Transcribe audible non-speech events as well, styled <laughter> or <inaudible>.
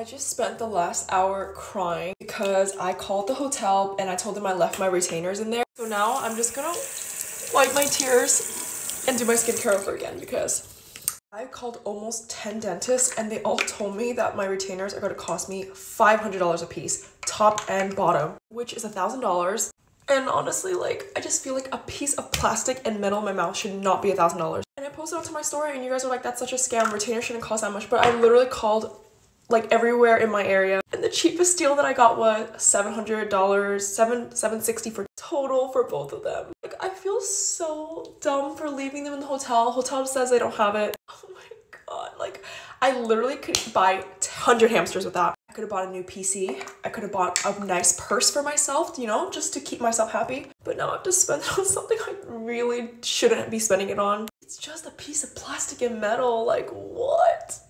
I just spent the last hour crying because I called the hotel and I told them I left my retainers in there. So now I'm just gonna wipe my tears and do my skincare over again because I called almost 10 dentists and they all told me that my retainers are to cost me $500 a piece, top and bottom, which is $1,000. And honestly, like, I just feel like a piece of plastic and metal in my mouth should not be $1,000. And I posted onto my story and you guys are like, that's such a scam, retainer shouldn't cost that much. But I literally called like everywhere in my area. And the cheapest deal that I got was $700, 7 760 for total for both of them. Like I feel so dumb for leaving them in the hotel. Hotel says they don't have it. <laughs> Oh my god. Like I literally could buy 100 hamsters with that. I could have bought a new PC. I could have bought a nice purse for myself, you know, just to keep myself happy. But now I have to spend it <laughs> on something I really shouldn't be spending it on. It's just a piece of plastic and metal. Like what?